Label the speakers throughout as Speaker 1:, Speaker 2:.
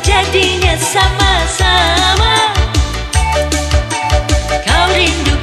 Speaker 1: jadinya sama-sama. Kau rinduku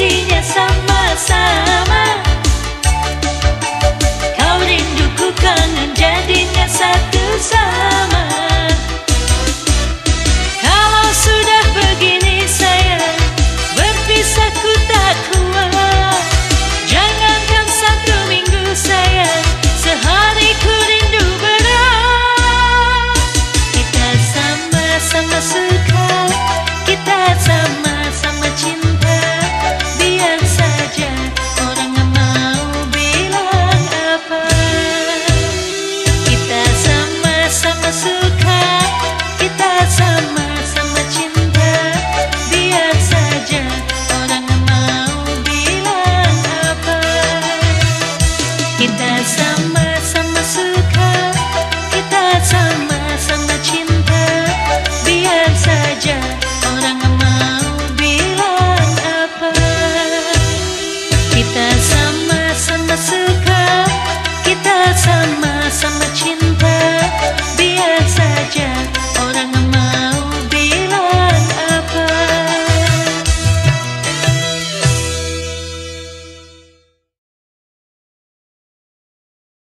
Speaker 1: jadinya sama-sama